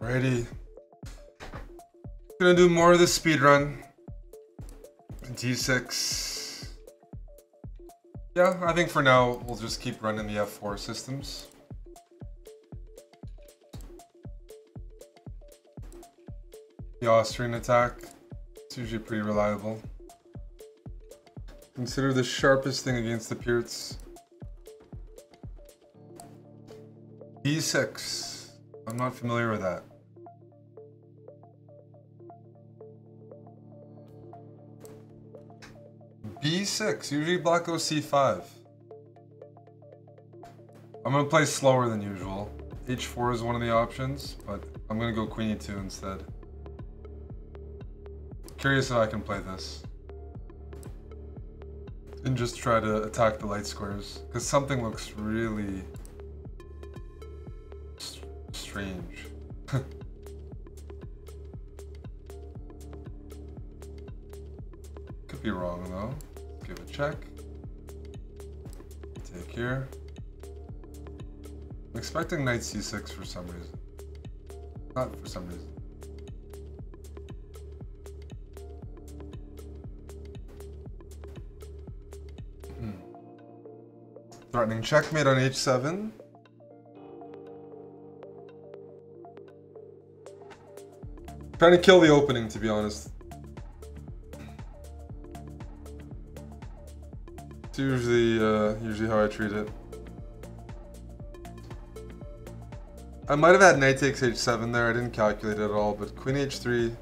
Alrighty. Gonna do more of the speed run. D6. Yeah, I think for now we'll just keep running the F4 systems. The Austrian attack. It's usually pretty reliable. Consider the sharpest thing against the Pirc. D6. I'm not familiar with that. B6. Usually black goes C5. I'm gonna play slower than usual. H4 is one of the options, but I'm gonna go queen e2 instead. Curious if I can play this. And just try to attack the light squares. Because something looks really... strange. Could be wrong though. Check. Take here. I'm expecting knight c6 for some reason. Not for some reason. Hmm. Threatening checkmate on h7. Trying to kill the opening, to be honest. Usually, uh, usually how I treat it. I might have had knight takes h7 there, I didn't calculate it at all, but queen h3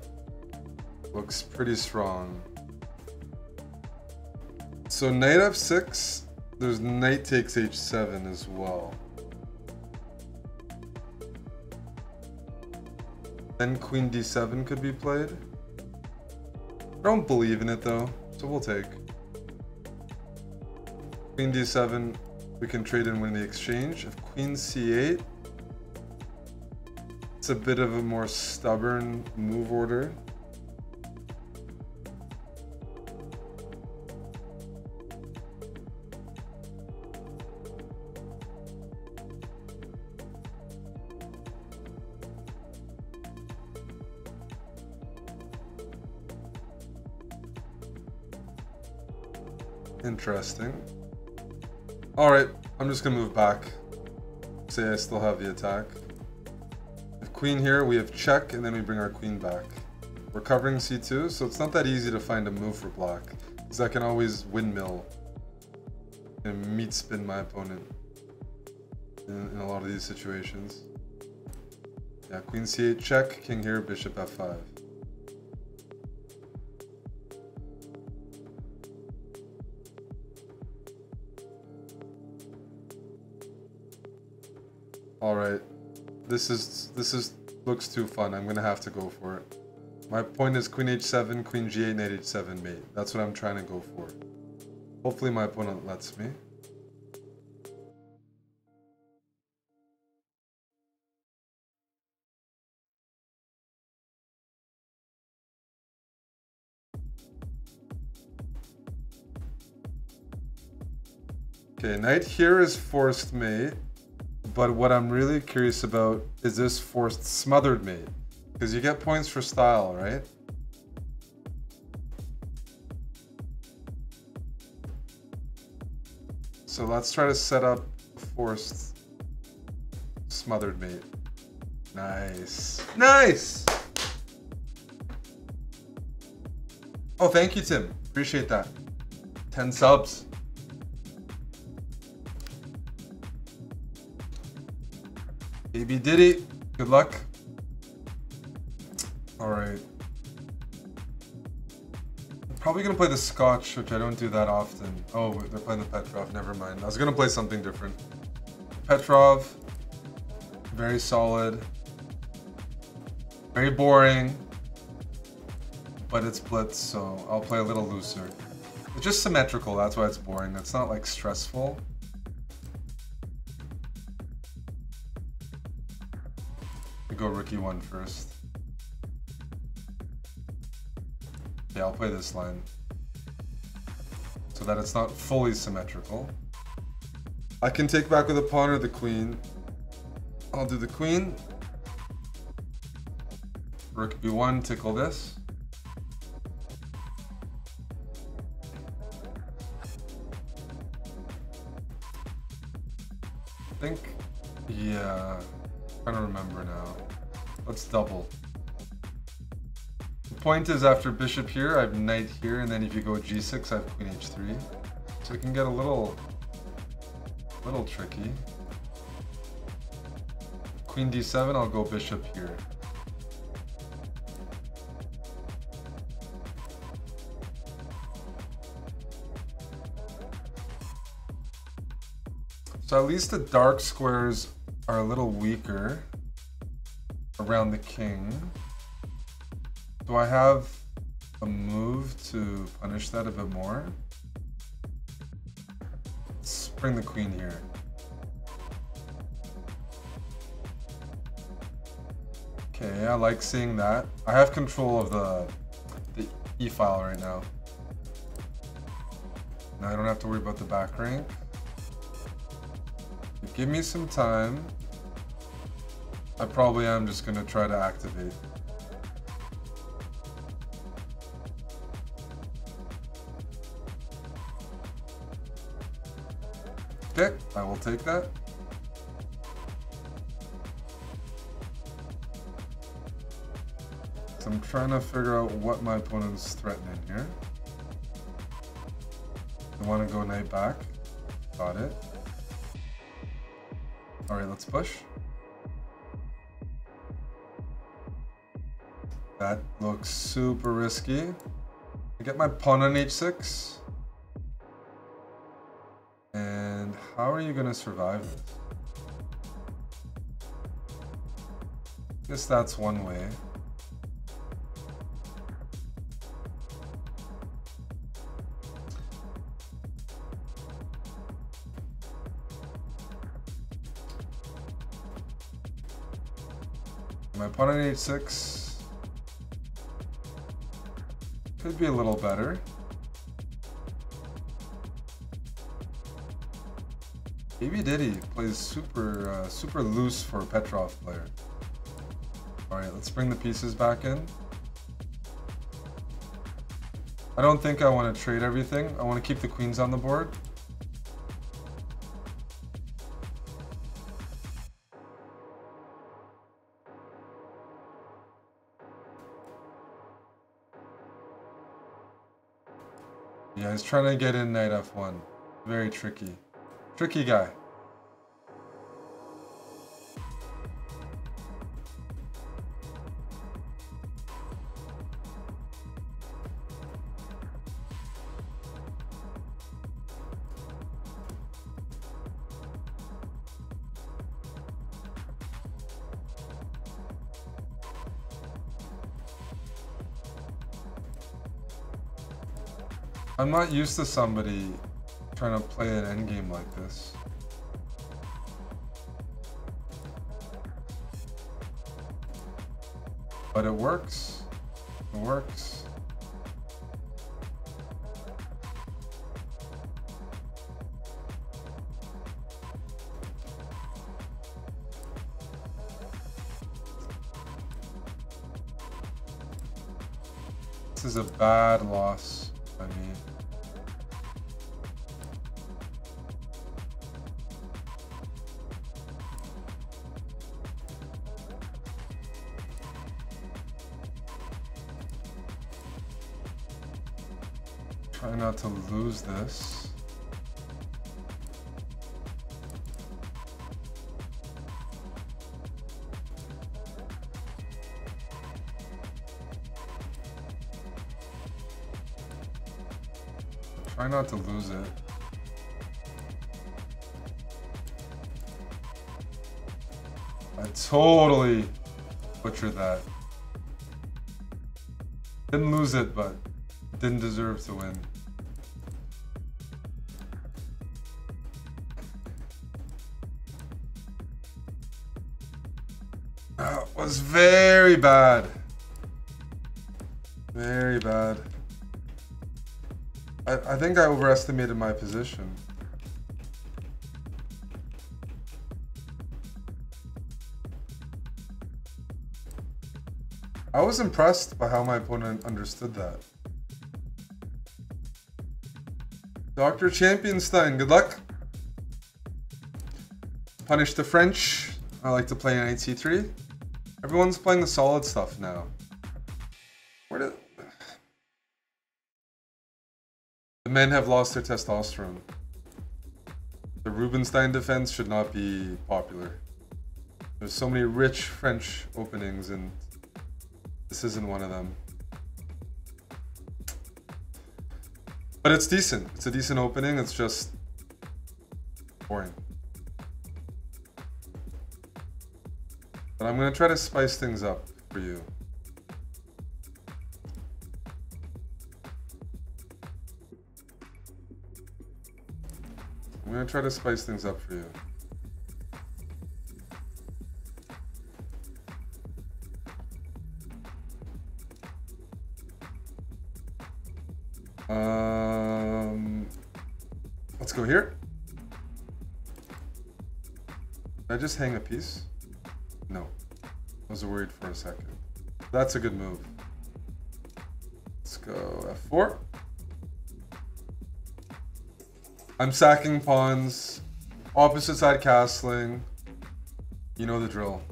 looks pretty strong. So knight f6, there's knight takes h7 as well. Then queen d7 could be played. I don't believe in it though, so we'll take. Queen d7, we can trade and win the exchange. If queen c8, it's a bit of a more stubborn move order. Interesting. Alright, I'm just gonna move back. Say I still have the attack. If queen here, we have check, and then we bring our queen back. We're covering c2, so it's not that easy to find a move for black. Because I can always windmill and meat spin my opponent in, in a lot of these situations. Yeah, queen c8 check, king here, bishop f5. All right, this is this is looks too fun. I'm gonna have to go for it. My point is queen h7, queen g8, knight h7 mate. That's what I'm trying to go for. Hopefully my opponent lets me. Okay, knight here is forced mate. But what I'm really curious about is this forced smothered mate. Because you get points for style, right? So let's try to set up forced smothered mate. Nice. Nice! Oh, thank you, Tim. Appreciate that. 10 subs. AB Diddy, good luck. Alright. Probably gonna play the Scotch, which I don't do that often. Oh, they're playing the Petrov, never mind. I was gonna play something different. Petrov, very solid. Very boring. But it's blitz, so I'll play a little looser. It's just symmetrical, that's why it's boring. It's not like stressful. Go rook e1 first. Yeah, I'll play this line. So that it's not fully symmetrical. I can take back with a pawn or the queen. I'll do the queen. Rook b1, tickle this. I think, yeah, trying to remember now. Let's double. The point is after bishop here, I have knight here, and then if you go g6, I have queen h3. So it can get a little, little tricky. Queen d7, I'll go bishop here. So at least the dark squares are a little weaker around the king. Do I have a move to punish that a bit more? Let's bring the queen here. Okay, I like seeing that. I have control of the, the e-file right now. Now I don't have to worry about the back rank. Give me some time. I probably am just gonna try to activate. Okay, I will take that. So I'm trying to figure out what my opponent's threatening here. I want to go knight back. Got it. Alright, let's push. That looks super risky. I get my pawn on h6. And how are you to survive this? Guess that's one way. My pawn on h6 could be a little better. Maybe Diddy plays super uh, super loose for a Petrov player. All right, let's bring the pieces back in. I don't think I want to trade everything. I want to keep the queens on the board. Trying to get in knight f1. Very tricky. Tricky guy. I'm not used to somebody trying to play an endgame like this. But it works. It works. This is a bad loss Try not to lose this. Try not to lose it. I totally butchered that. Didn't lose it, but didn't deserve to win. Bad. Very bad. I, I think I overestimated my position. I was impressed by how my opponent understood that. Dr. Championstein, good luck. Punish the French. I like to play knight c3. Everyone's playing the solid stuff now. Where did... The men have lost their testosterone. The Rubinstein defense should not be popular. There's so many rich French openings and this isn't one of them. But it's decent. It's a decent opening. It's just boring. I'm going to try to spice things up for you. I'm going to try to spice things up for you. Um, let's go here. Did I just hang a piece? I was worried for a second. That's a good move. Let's go F4. I'm sacking pawns. Opposite side castling. You know the drill.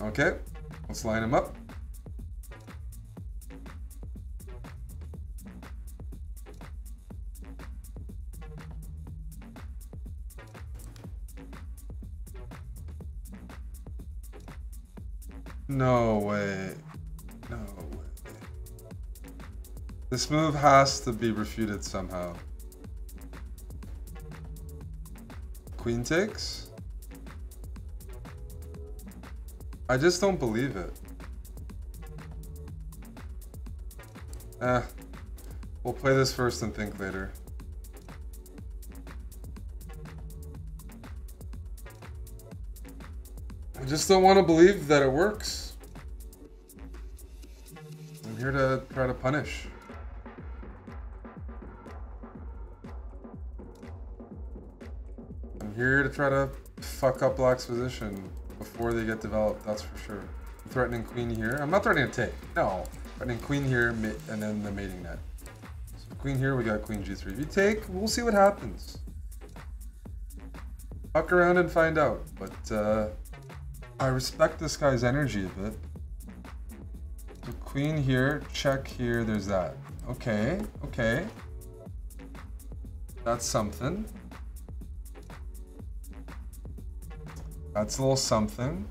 Okay, let's line them up. No way. No way. This move has to be refuted somehow. Queen takes? I just don't believe it. Eh. We'll play this first and think later. I just don't want to believe that it works. Here to try to punish. I'm here to try to fuck up Black's position before they get developed, that's for sure. I'm threatening queen here. I'm not threatening to take. No. Threatening queen here and then the mating net. So queen here, we got queen g3. If you take, we'll see what happens. Fuck around and find out. But uh, I respect this guy's energy a bit. Queen here, check here, there's that. Okay, okay. That's something. That's a little something.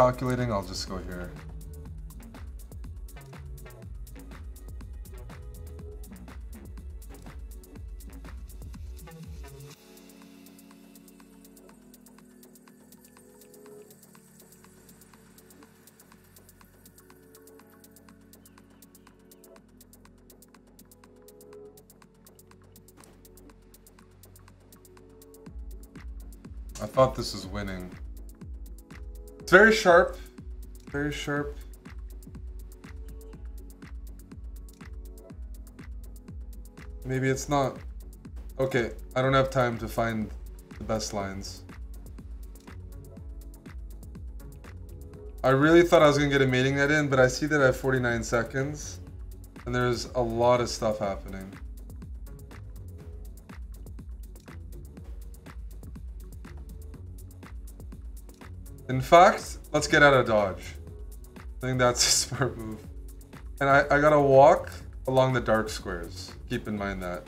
Calculating, I'll just go here. I thought this was winning. It's very sharp. Very sharp. Maybe it's not. Okay, I don't have time to find the best lines. I really thought I was gonna get a mating net in, but I see that I have 49 seconds. And there's a lot of stuff happening. In fact, let's get out of dodge. I think that's a smart move. And I, I gotta walk along the dark squares. Keep in mind that.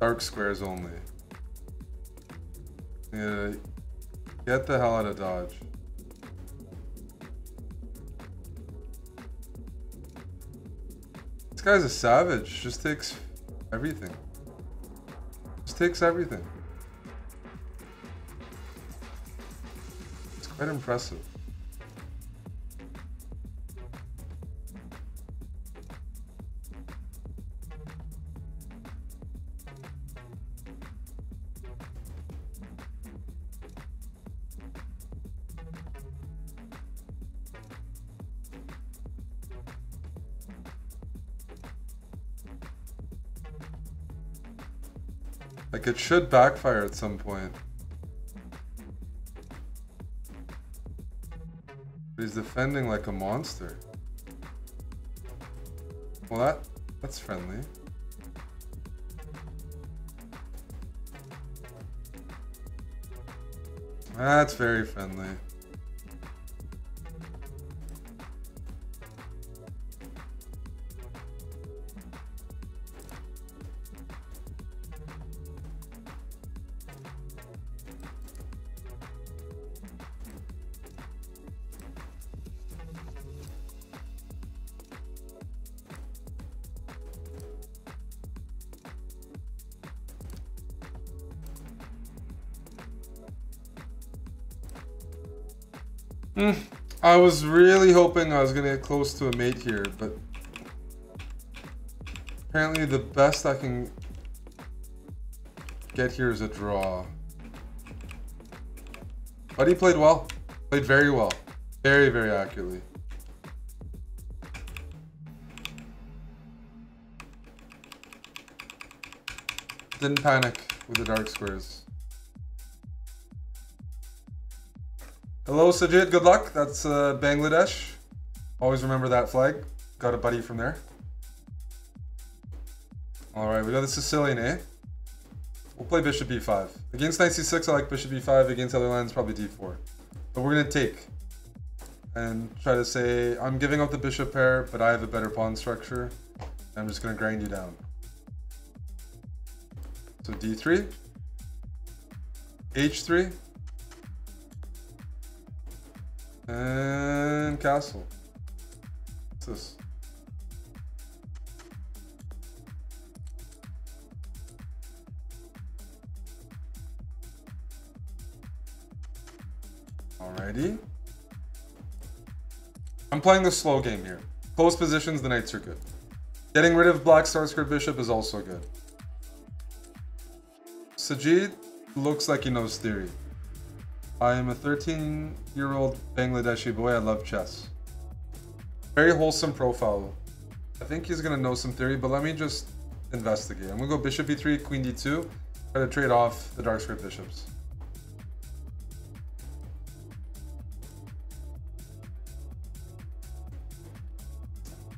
Dark squares only. Yeah, get the hell out of dodge. This guy's a savage. Just takes everything. Just takes everything. Quite impressive. Like it should backfire at some point. Defending like a monster. Well that that's friendly. That's very friendly. Mm, I was really hoping I was gonna get close to a mate here, but apparently the best I can get here is a draw. But he played well. Played very well. Very, very accurately. Didn't panic with the dark squares. Hello, Sajid. Good luck. That's uh, Bangladesh. Always remember that flag. Got a buddy from there. All right, we got the Sicilian, eh? We'll play bishop b5. Against knight c6, I like bishop b5. Against other lines, probably d4. But we're going to take. And try to say, I'm giving up the bishop pair, but I have a better pawn structure. I'm just going to grind you down. So d3. h3. And castle. What's this? Alrighty. I'm playing the slow game here. Close positions, the knights are good. Getting rid of black star squared bishop is also good. Sajid looks like he knows theory. I am a 13 year old Bangladeshi boy. I love chess. Very wholesome profile. I think he's going to know some theory, but let me just investigate. I'm going to go bishop e3, queen d2, try to trade off the dark squared bishops.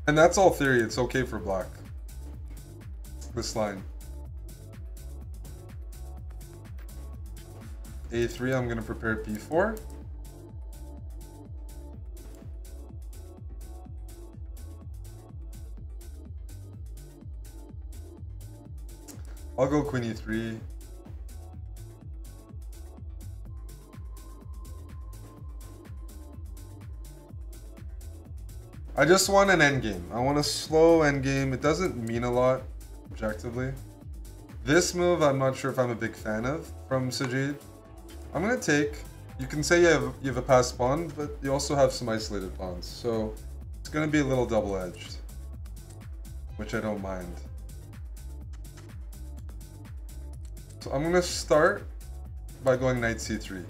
And that's all theory. It's okay for black. This line. A3, I'm going to prepare b4. I'll go Queen E3. I just want an endgame. I want a slow endgame. It doesn't mean a lot, objectively. This move, I'm not sure if I'm a big fan of from Sajid. I'm gonna take. You can say you have you have a passed pawn, but you also have some isolated pawns, so it's gonna be a little double-edged, which I don't mind. So I'm gonna start by going knight c3.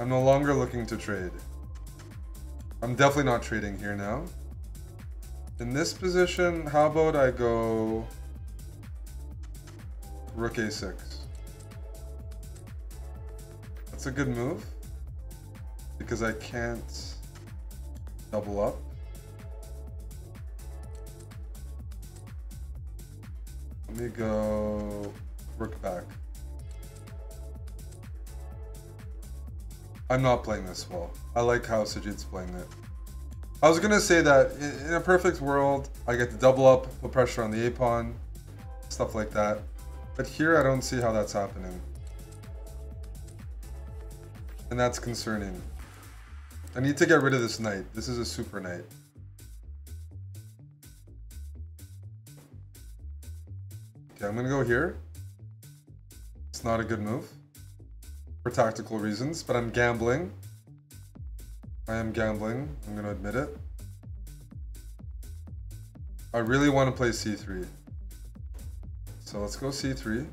I'm no longer looking to trade. I'm definitely not trading here now. In this position, how about I go rook a6? That's a good move. Because I can't double up. Let me go rook back. I'm not playing this well. I like how Sajid's playing it. I was gonna say that in a perfect world, I get to double up, put pressure on the A-pawn, stuff like that. But here I don't see how that's happening. And that's concerning. I need to get rid of this knight. This is a super knight. Okay, I'm gonna go here. It's not a good move. For tactical reasons, but I'm gambling. I am gambling. I'm to admit it. I really want to play c3. So let's go c3.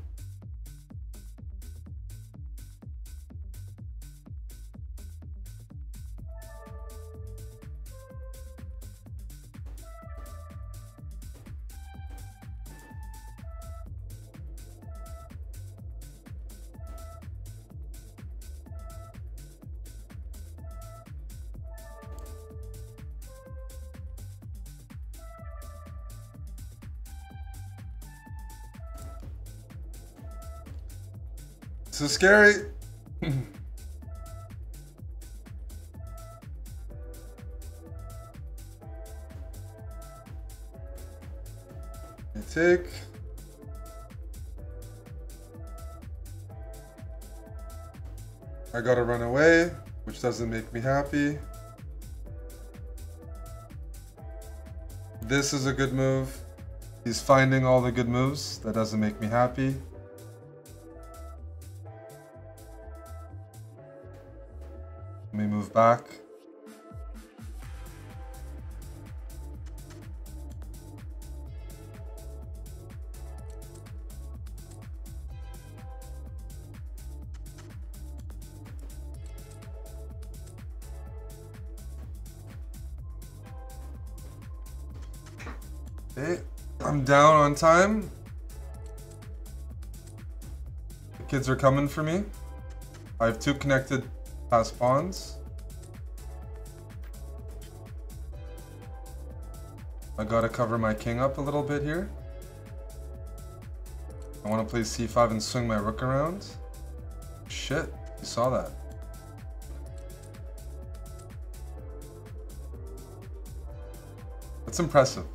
Scary. take. I gotta run away, which doesn't make me happy. This is a good move. He's finding all the good moves. That doesn't make me happy. Back. I'm down on time. The kids are coming for me. I have two connected Pass pawns. I gotta cover my king up a little bit here. I want to play c5 and swing my rook around. Shit, you saw that. That's impressive.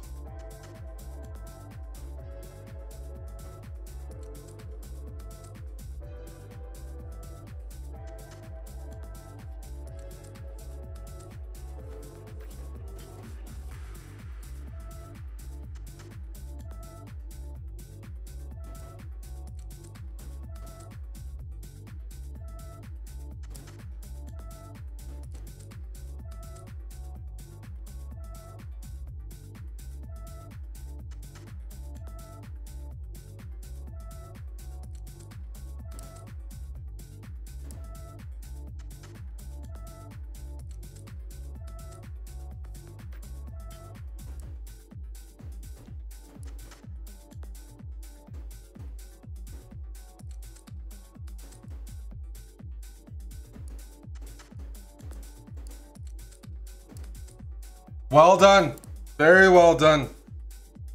Well done. Very well done.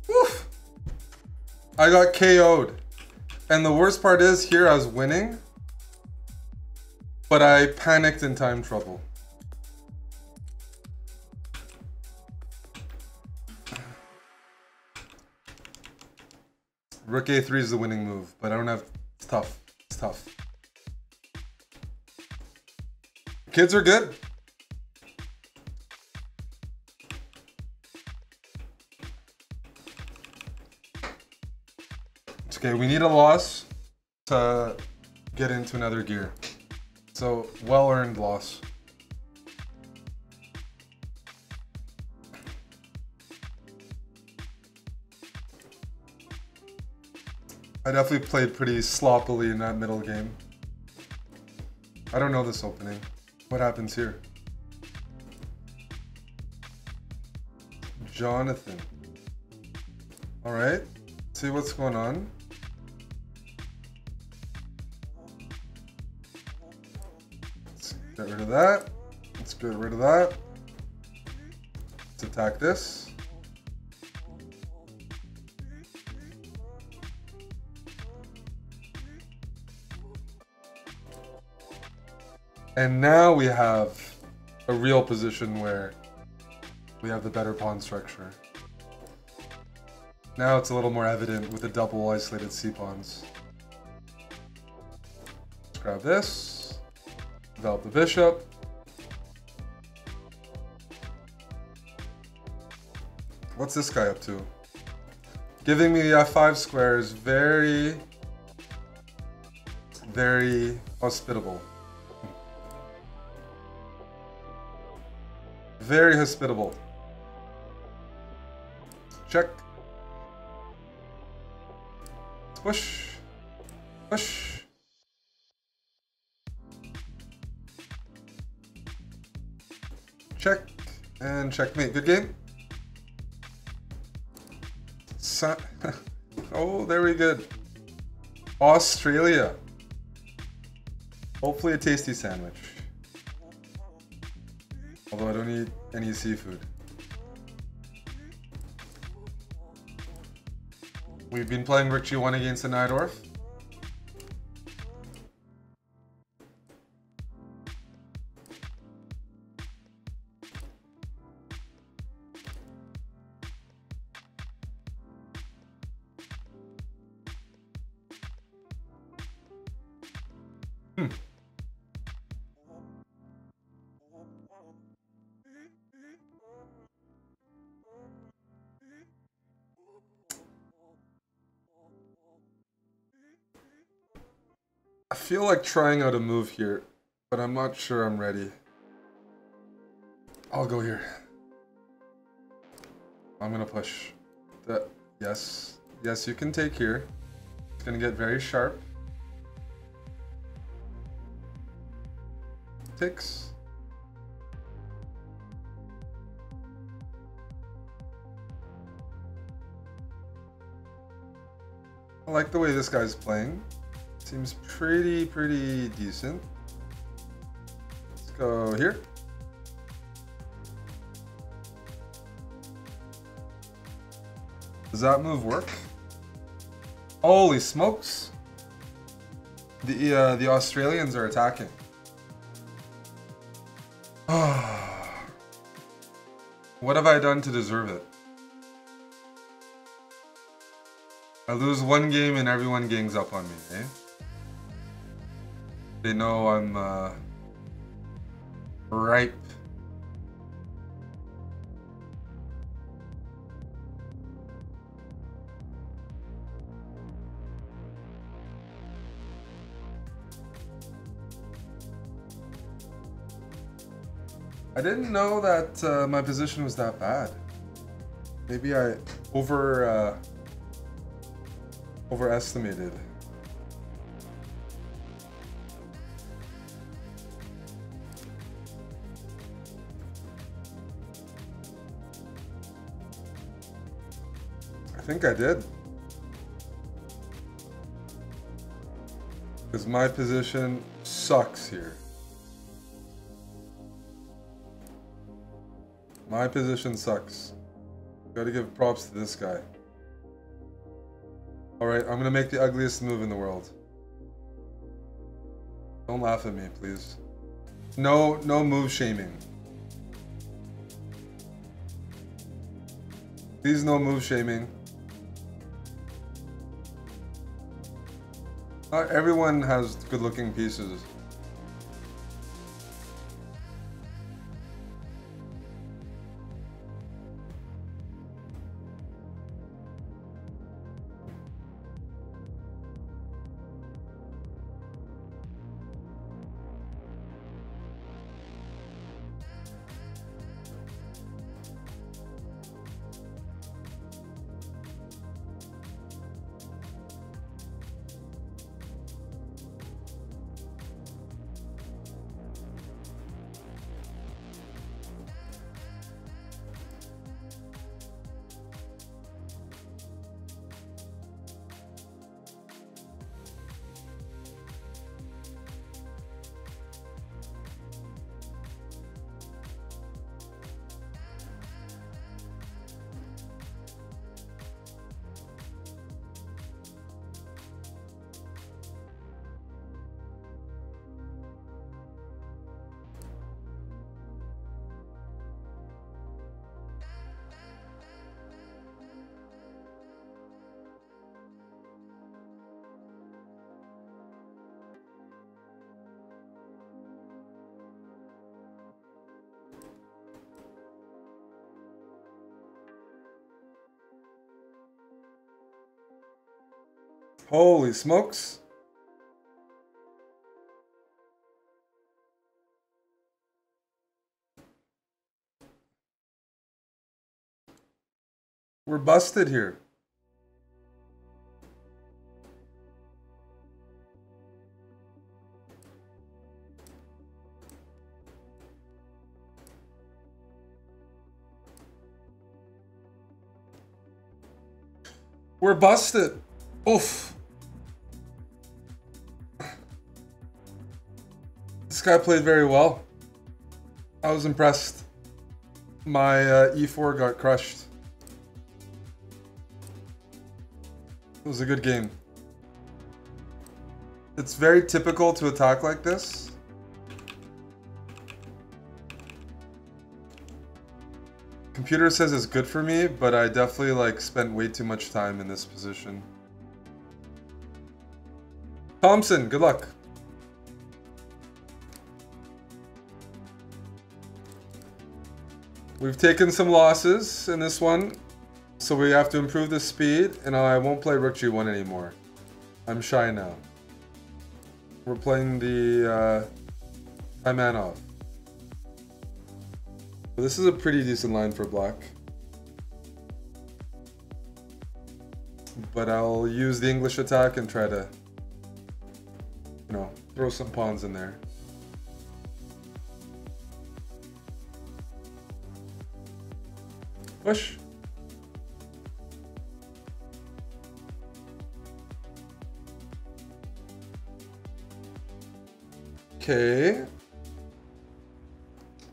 Woof. I got KO'd. And the worst part is here I was winning, but I panicked in time trouble. Rook a3 is the winning move, but I don't have, it's tough, it's tough. Kids are good. Okay, we need a loss to get into another gear. So, well-earned loss. I definitely played pretty sloppily in that middle game. I don't know this opening. What happens here? Jonathan. All right, see what's going on. That. Let's get rid of that. Let's attack this. And now we have a real position where we have the better pawn structure. Now it's a little more evident with the double isolated c-pawns. Let's grab this. Develop the bishop. What's this guy up to? Giving me the f5 square is very, very hospitable. very hospitable. Check. Push. Push. Check. And checkmate. Good game. Sa oh, very good. Australia. Hopefully a tasty sandwich. Although I don't eat any seafood. We've been playing Richie 1 against the Najdorf. Like trying out a move here, but I'm not sure I'm ready. I'll go here. I'm gonna push. That yes. Yes, you can take here. It's gonna get very sharp. Takes. I like the way this guy's playing. Seems pretty, pretty decent. Let's go here. Does that move work? Holy smokes! The uh, the Australians are attacking. what have I done to deserve it? I lose one game and everyone gangs up on me, eh? They know I'm uh, ripe. I didn't know that uh, my position was that bad. Maybe I over uh, overestimated. Think I did. Because my position sucks here. My position sucks. Gotta give props to this guy. Alright, I'm gonna make the ugliest move in the world. Don't laugh at me, please. No, no move shaming. Please no move shaming. Not everyone has good looking pieces. Holy smokes. We're busted here. We're busted. Oof. This guy played very well. I was impressed. My uh, e4 got crushed. It was a good game. It's very typical to attack like this. Computer says it's good for me, but I definitely like spent way too much time in this position. Thompson, good luck. We've taken some losses in this one, so we have to improve the speed, and I won't play Rook G1 anymore. I'm shy now. We're playing the uh. This is a pretty decent line for black. But I'll use the English attack and try to, you know, throw some pawns in there. Push. Okay.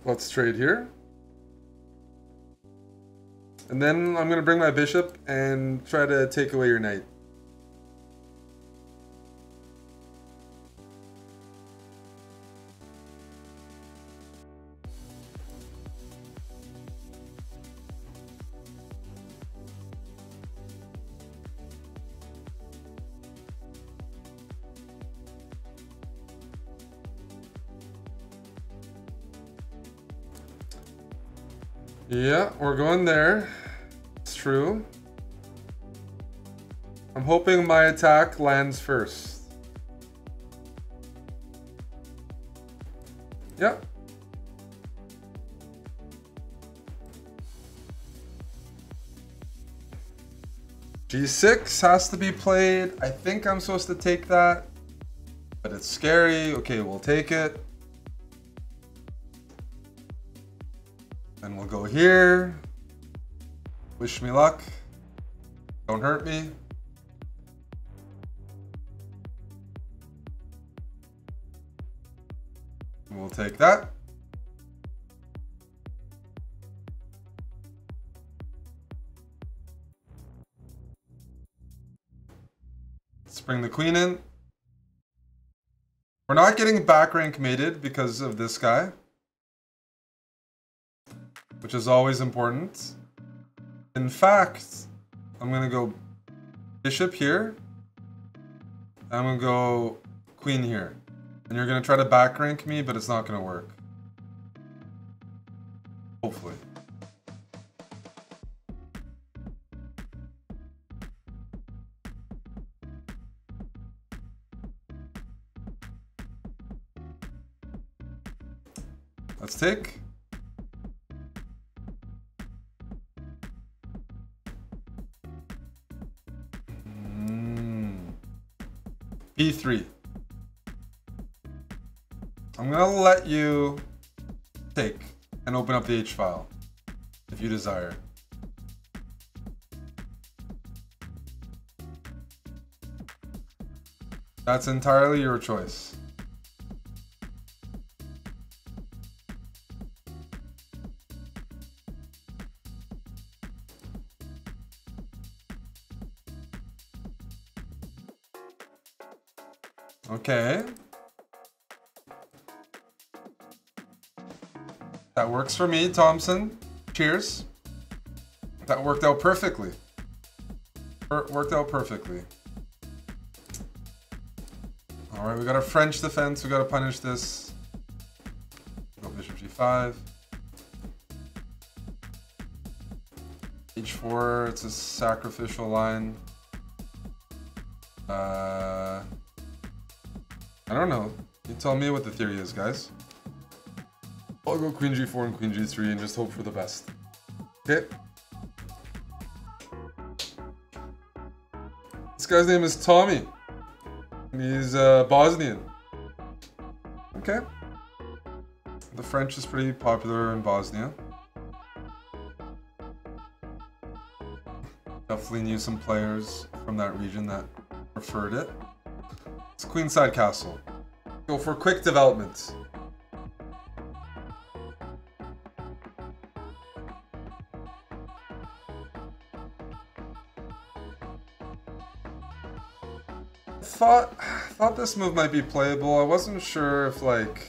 Let's trade here. And then I'm going to bring my bishop and try to take away your knight. Yeah, we're going there. It's true. I'm hoping my attack lands first. Yep. G6 has to be played. I think I'm supposed to take that. But it's scary. Okay, we'll take it. And we'll go here. Wish me luck. Don't hurt me. We'll take that. Let's bring the queen in. We're not getting back rank mated because of this guy which is always important. In fact, I'm gonna go bishop here. I'm gonna go queen here. And you're gonna try to back rank me, but it's not gonna work. Hopefully. Let's take. B3. I'm gonna let you take and open up the H file if you desire. That's entirely your choice. Okay. That works for me, Thompson. Cheers. That worked out perfectly. worked out perfectly. Alright, we got a French defense. We gotta punish this. Go bishop g5. h4, it's a sacrificial line. I don't know. You tell me what the theory is, guys. I'll go queen g4 and queen g3 and just hope for the best. Okay. This guy's name is Tommy. He's uh, Bosnian. Okay. The French is pretty popular in Bosnia. Definitely knew some players from that region that preferred it. Queenside Castle. Go for quick development. Thought thought this move might be playable. I wasn't sure if like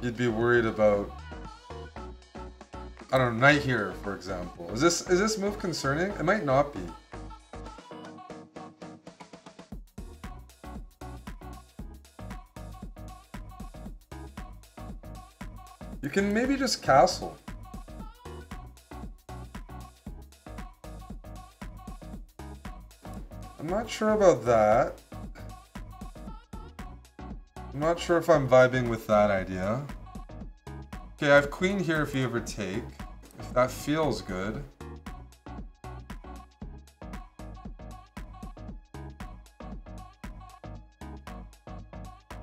you'd be worried about I don't know, knight here, for example. Is this is this move concerning? It might not be. Maybe just castle. I'm not sure about that. I'm not sure if I'm vibing with that idea. Okay, I have queen here if you ever take. If that feels good.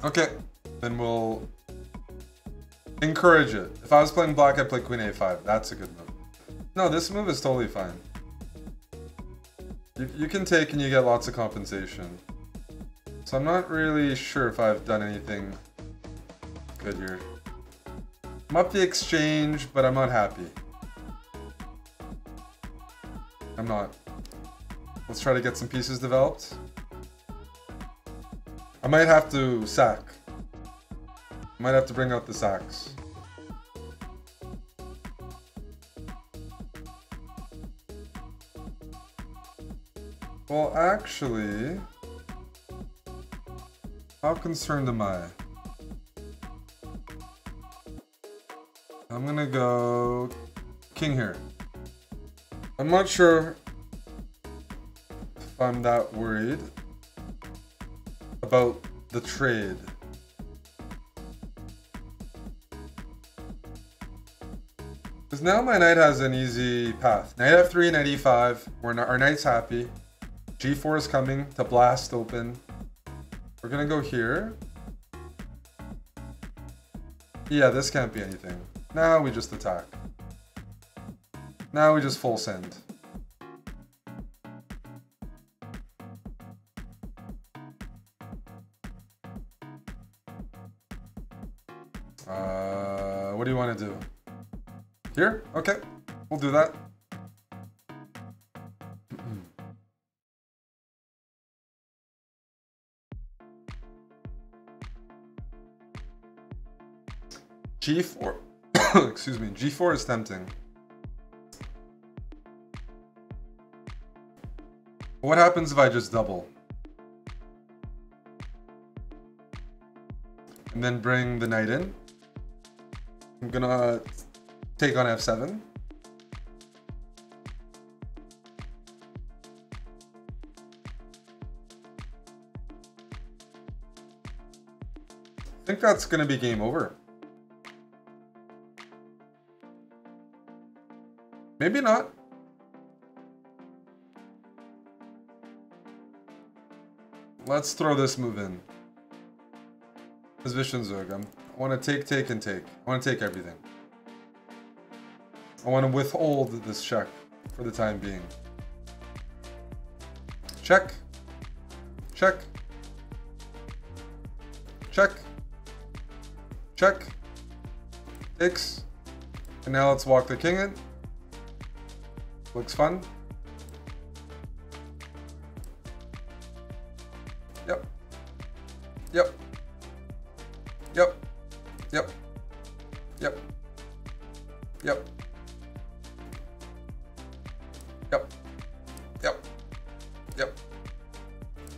Okay, then we'll encourage it. If I was playing black, I'd play queen a5. That's a good move. No, this move is totally fine. You, you can take and you get lots of compensation. So I'm not really sure if I've done anything good here. I'm up the exchange, but I'm not happy. I'm not. Let's try to get some pieces developed. I might have to sack. Might have to bring out the sacks. Well, actually... How concerned am I? I'm gonna go king here. I'm not sure if I'm that worried about the trade. Because now my knight has an easy path. Knight f3, knight e5. We're our knight's happy. g4 is coming to blast open. We're gonna go here. Yeah, this can't be anything. Now we just attack. Now we just full send. Uh, what do you want to do? Here? Okay, we'll do that. Mm-hmm. G4. Excuse me. G4 is tempting. What happens if I just double? And then bring the knight in. I'm gonna take on f7. I think that's gonna be game over. Maybe not. Let's throw this move in. Position Zerg. i want to take, take, and take. I want to take everything. I want to withhold this check for the time being. Check. Check. Check. Check. X. And now let's walk the king in. Looks fun.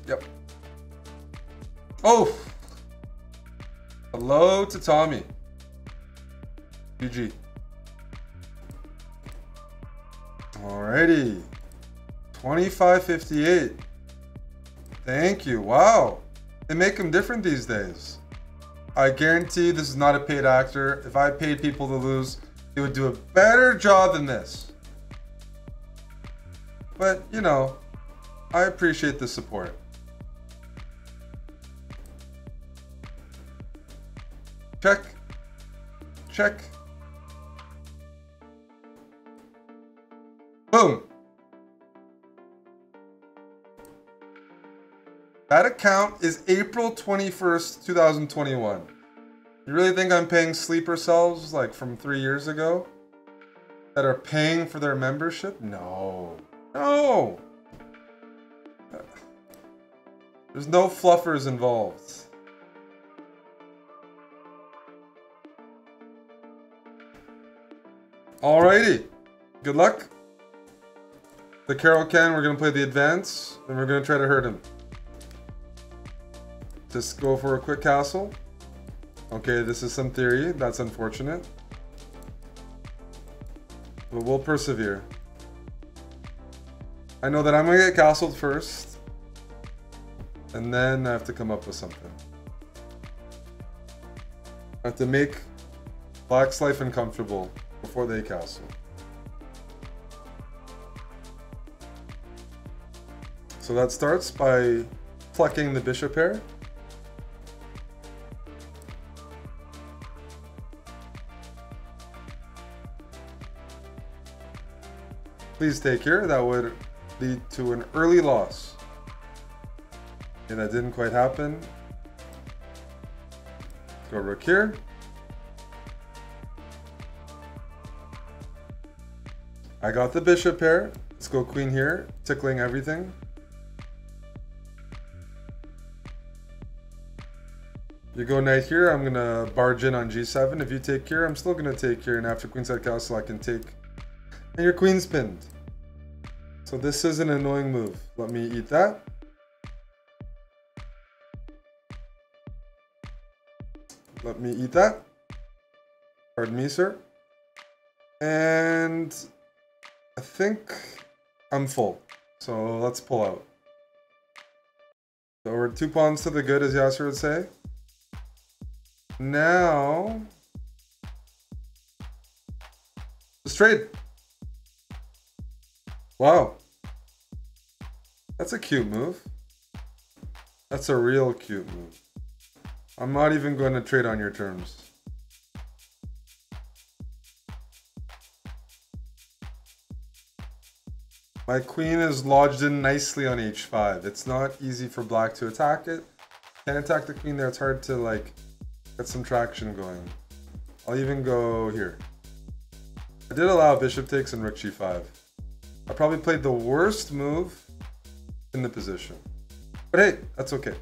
Yep. Oh! Hello to Tommy. GG. Alrighty. 2558. Thank you. Wow. They make them different these days. I guarantee this is not a paid actor. If I paid people to lose, they would do a better job than this. But, you know, I appreciate the support. Check. Check. Boom. That account is April 21st, 2021. You really think I'm paying sleeper cells like from three years ago? That are paying for their membership? No. No! There's no fluffers involved. Alrighty. Good luck. The Caro-Kann, we're going to play the advance, and we're to try to hurt him. Just go for a quick castle. Okay, this is some theory. That's unfortunate. But we'll persevere. I know that I'm to get castled first. And then I have to come up with something. I have to make Black's life uncomfortable before they castle. So that starts by plucking the bishop pair. Please take care. That would lead to an early loss. And that didn't quite happen. Go rook here. I got the bishop pair. Let's go queen here, tickling everything. You go knight here, I'm gonna barge in on g7. If you take here, I'm still gonna take here, and after queenside castle, I can take and your queen's pinned. So this is an annoying move. Let me eat that. Let me eat that. Pardon me, sir. And I think I'm full. So let's pull out. So we're two pawns to the good, as Yasser would say. Now... Let's trade. Wow. That's a cute move. That's a real cute move. I'm not even going to trade on your terms. My queen is lodged in nicely on h5. It's not easy for black to attack it. Can't attack the queen there. It's hard to like get some traction going. I'll even go here. I did allow bishop takes and rook g5. I probably played the worst move in the position. But hey, that's okay.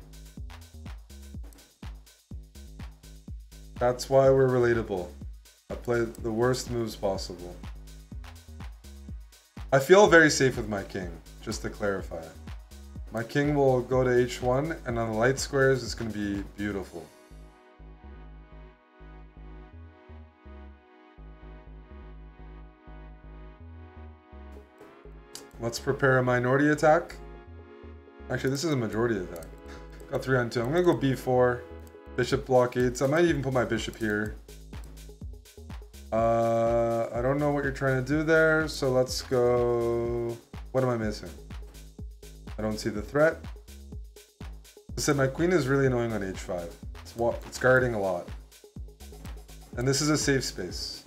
That's why we're relatable. I play the worst moves possible. I feel very safe with my king, just to clarify. My king will go to h1, and on the light squares, it's going to be beautiful. Let's prepare a minority attack. Actually, this is a majority attack. Got 3 on 2. I'm going to go b4. Bishop blockades. I might even put my bishop here. Uh, I don't know what you're trying to do there, so let's go... What am I missing? I don't see the threat. I said my queen is really annoying on h5. It's, it's guarding a lot. And this is a safe space.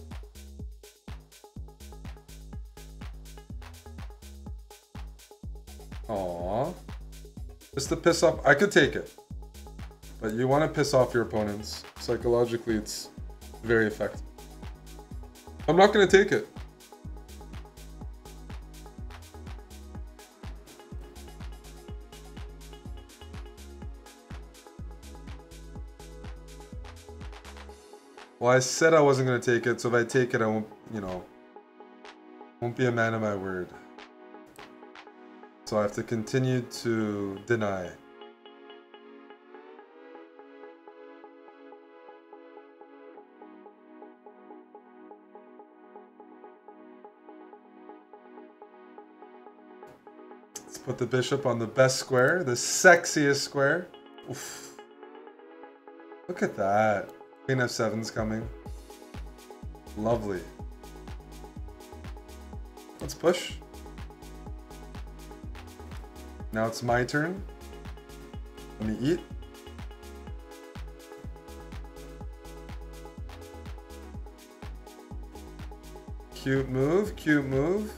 Aww. Just to piss off. I could take it. But you want to piss off your opponents. Psychologically, it's very effective. I'm not to take it. Well, I said I wasn't to take it, so if I take it, I won't, you know, won't be a man of my word. So I have to continue to deny. Put the bishop on the best square, the sexiest square. Oof. Look at that. Queen f7's coming. Lovely. Let's push. Now it's my turn. Let me eat. Cute move, cute move.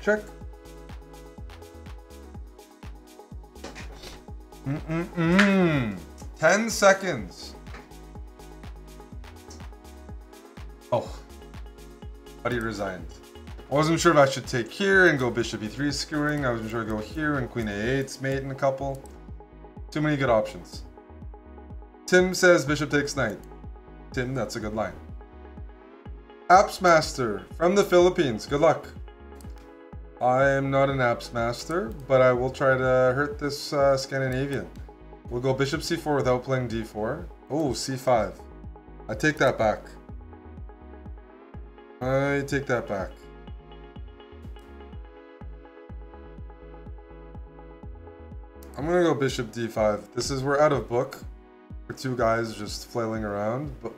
Check. Mm-mm-mm. 10 seconds. Oh. Buddy resigned. I wasn't sure if I should take here and go bishop e3 skewering. I wasn't sure to go here and queen a8's mate in a couple. Too many good options. Tim says bishop takes knight. Tim, that's a good line. Apps Master from the Philippines. Good luck. I am not an apps master, but I will try to hurt this uh, Scandinavian. We'll go bishop c4 without playing d4. Oh, c5. I take that back. I take that back. I'm gonna go bishop d5. This is, we're out of book for two guys just flailing around, but,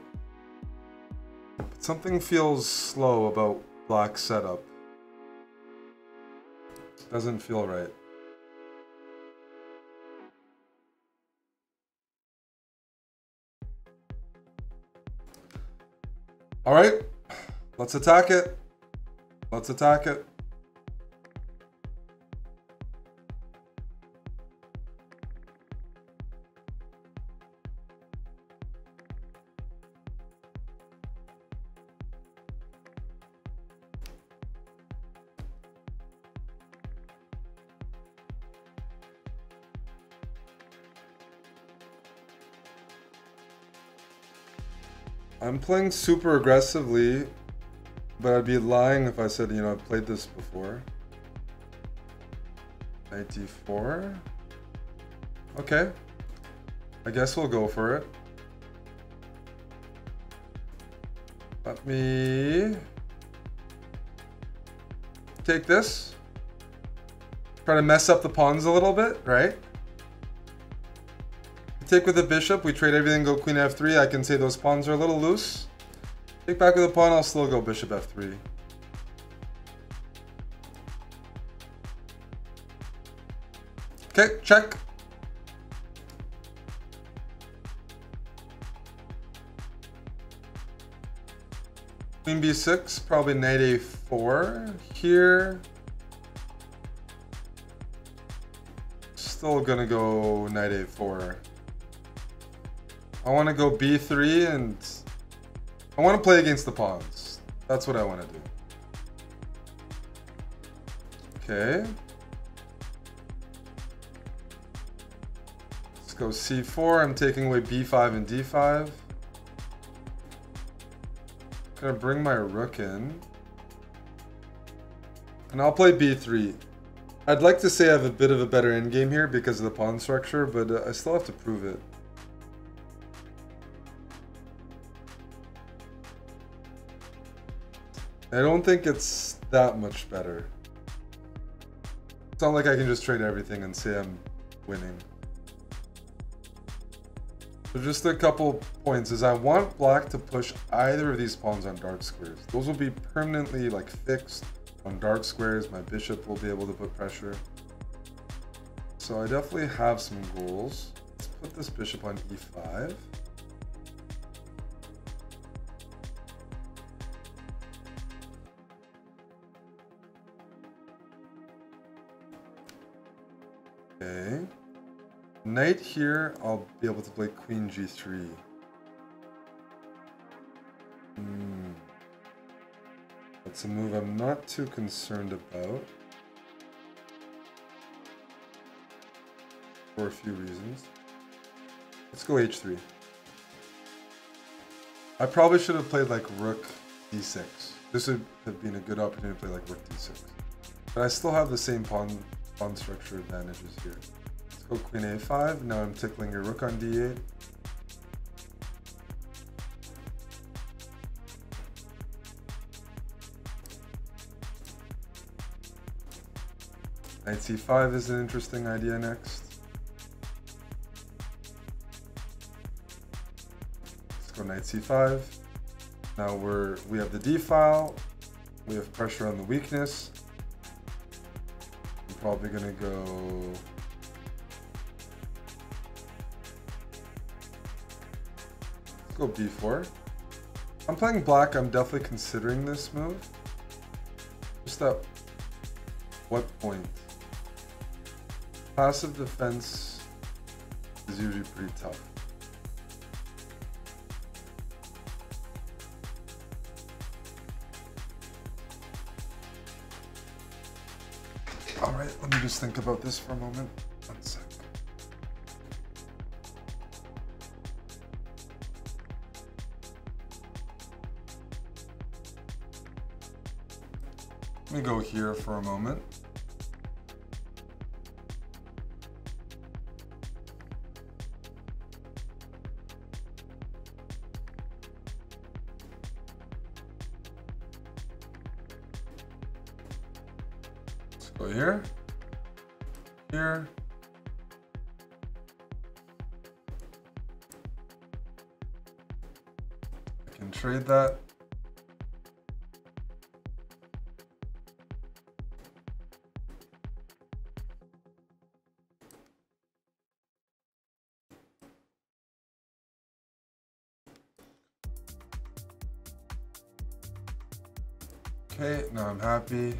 but something feels slow about black setup. Doesn't feel right. All right, let's attack it. Let's attack it. I'm playing super aggressively, but I'd be lying if I said, you know, I've played this before. 94. Okay. I guess we'll go for it. Let me take this. Try to mess up the pawns a little bit, right? Take with the bishop, we trade everything, go queen f3. I can say those pawns are a little loose. Take back with the pawn, I'll still go bishop f3. Okay, check. Queen b6, probably knight a4 here. Still gonna go knight a4. I want to go b3 and I want to play against the pawns. That's what I want to do. Okay. Let's go c4. I'm taking away b5 and d5. I'm Gonna bring my rook in. And I'll play b3. I'd like to say I have a bit of a better endgame here because of the pawn structure, but uh, I still have to prove it. I don't think it's that much better. It's not like I can just trade everything and say I'm winning. So just a couple points is I want black to push either of these pawns on dark squares. Those will be permanently like fixed on dark squares. My bishop will be able to put pressure. So I definitely have some goals. Let's put this bishop on e5. Okay. Knight here, I'll be able to play queen g3. Hmm. That's a move I'm not too concerned about. For a few reasons. Let's go h3. I probably should have played like rook d6. This would have been a good opportunity to play like rook d6. But I still have the same pawn pawn structure advantages here. Let's go queen a5. Now I'm tickling your rook on d8. Knight c5 is an interesting idea next. Let's go knight c5. Now we're we have the d file. We have pressure on the weakness. Probably gonna go. Let's go b4. I'm playing black. I'm definitely considering this move. Just at what point? Passive defense is usually pretty tough. Just think about this for a moment. One sec. Let me go here for a moment. Happy.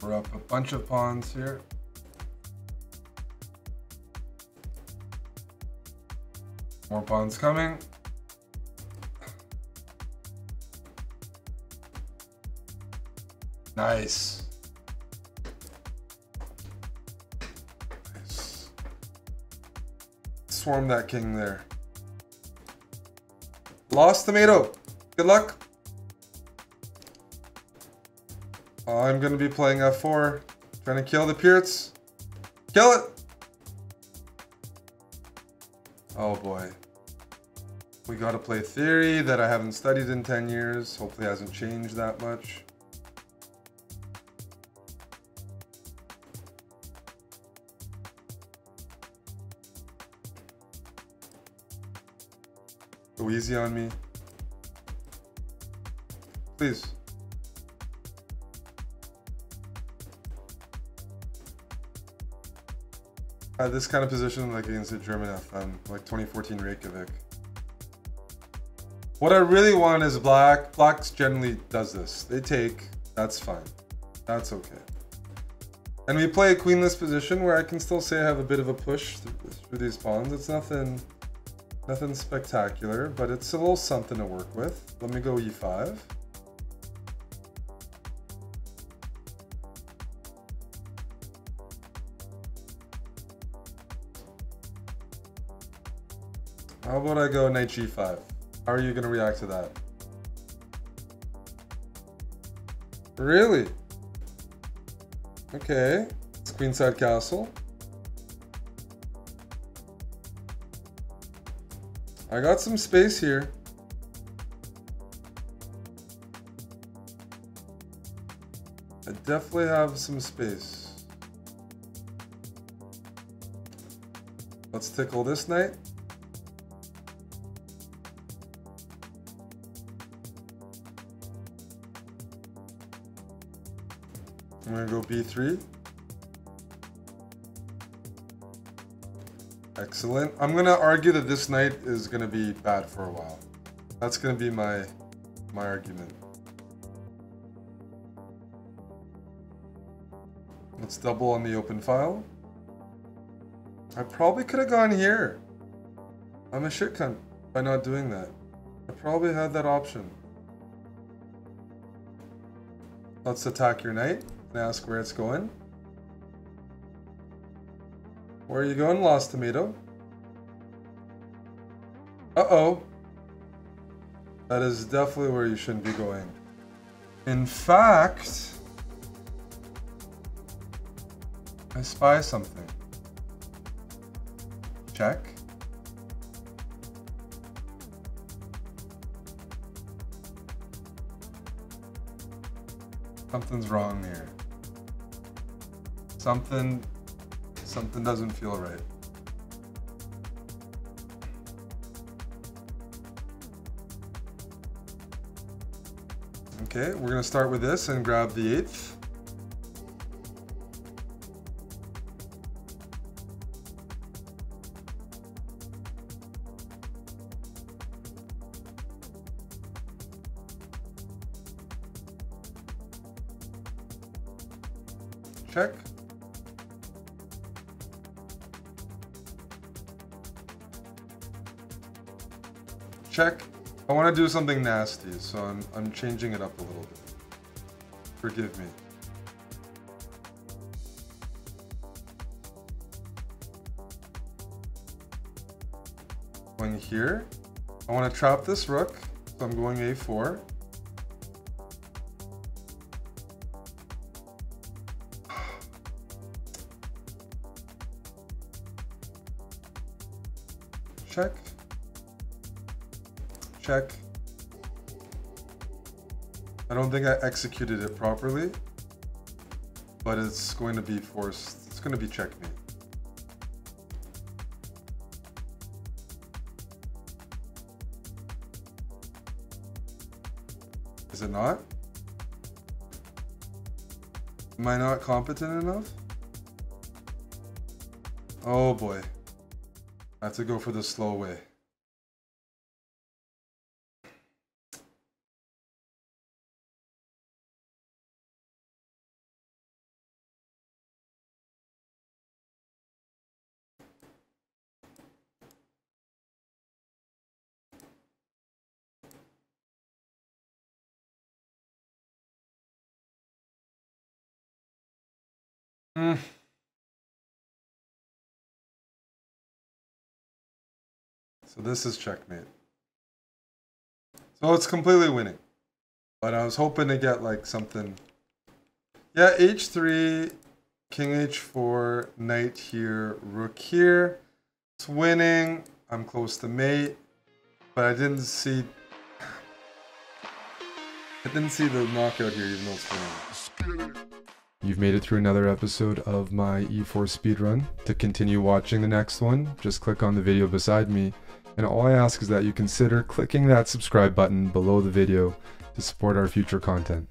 We're up a bunch of pawns here. More pawns coming. Nice. Nice. Swarm that king there. Lost tomato. Good luck. I'm gonna be playing f4, trying to kill the Pirc. Kill it! Oh boy. We gotta play theory that I haven't studied in 10 years. Hopefully hasn't changed that much. Go easy on me. Please. Uh, this kind of position, like against a German FM, like 2014 Reykjavik. What I really want is black. Blacks generally does this. They take, that's fine. That's okay. And we play a queenless position where I can still say I have a bit of a push through, through these pawns. It's nothing, nothing spectacular, but it's a little something to work with. Let me go e5. How about I go knight g5? How are you going to react to that? Really? Okay. It's queenside castle. I got some space here. I definitely have some space. Let's tickle this knight. Gonna go B3. Excellent. I'm gonna argue that this knight is gonna be bad for a while. That's gonna be my my argument. Let's double on the open file. I probably could have gone here. I'm a shit cunt by not doing that. I probably had that option. Let's attack your knight and ask where it's going. Where are you going, Lost Tomato? Uh-oh. That is definitely where you shouldn't be going. In fact, I spy something. Check. Something's wrong here. Something, something doesn't feel right. Okay, we're gonna start with this and grab the eighth. Want to do something nasty, so I'm, I'm changing it up a little bit. Forgive me. Going here. I want to trap this rook, so I'm going a4. Check. I don't think I executed it properly, but it's going to be forced. It's going to be checkmate. Is it not? Am I not competent enough? Oh boy. I have to go for the slow way. So this is checkmate. So it's completely winning. But I was hoping to get like something. Yeah, h3, king h4, knight here, rook here. It's winning. I'm close to mate. But I didn't see... I didn't see the knockout here even though it's winning. You've made it through another episode of my E4 speedrun. To continue watching the next one, just click on the video beside me and all I ask is that you consider clicking that subscribe button below the video to support our future content.